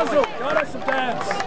Basil, got us.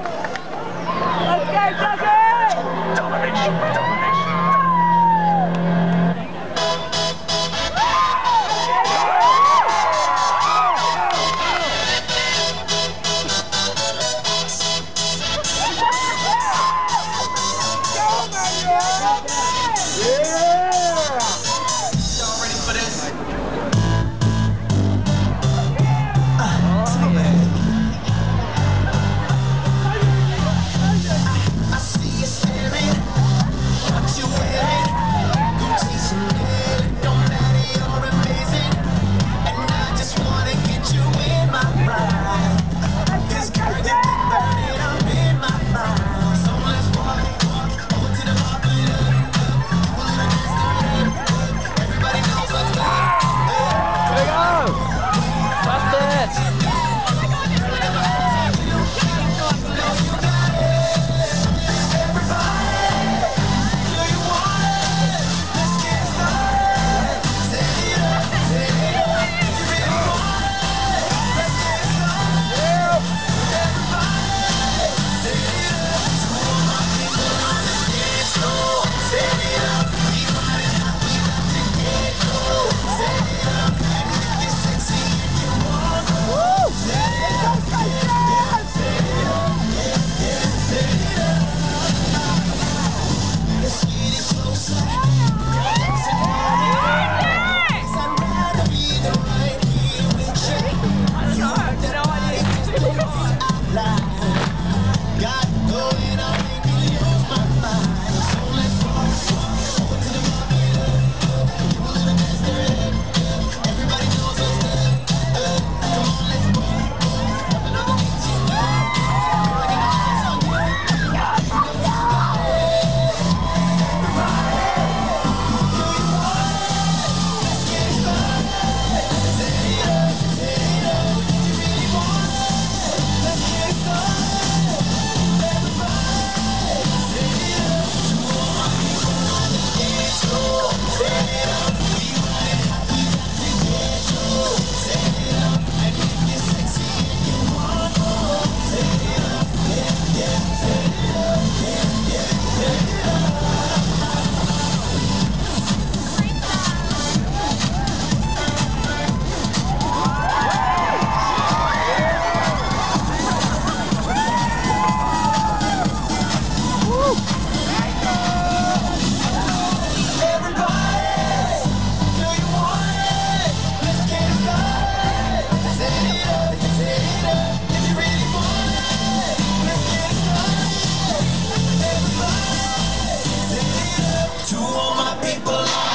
people are.